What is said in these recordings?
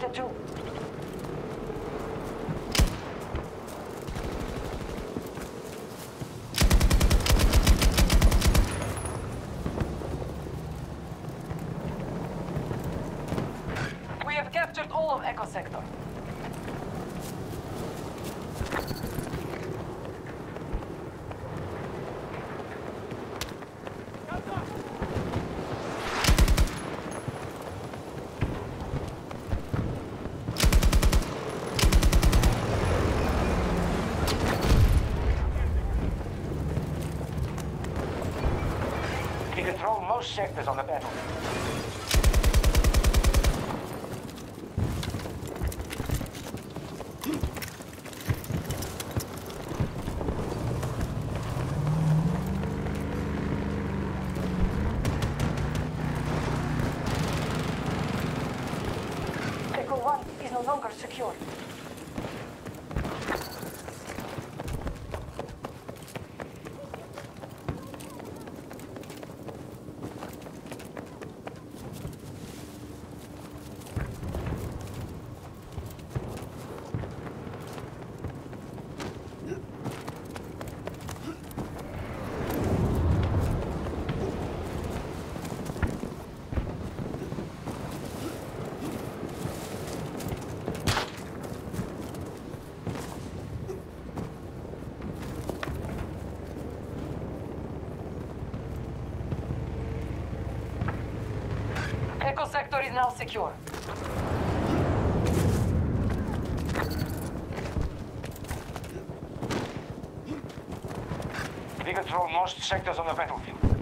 Delta 2. We have captured all of Echo Sector. Control most sectors on the battlefield. 1 is no longer secure. Echo Sector is now secure. We control most sectors on the battlefield.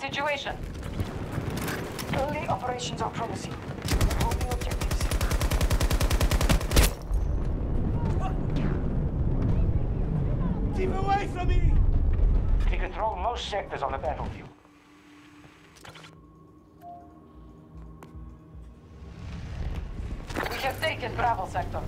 Situation. Early operations are promising. Hold the objectives. Keep away from me! We control most sectors on the battlefield. We have taken Bravo Sector.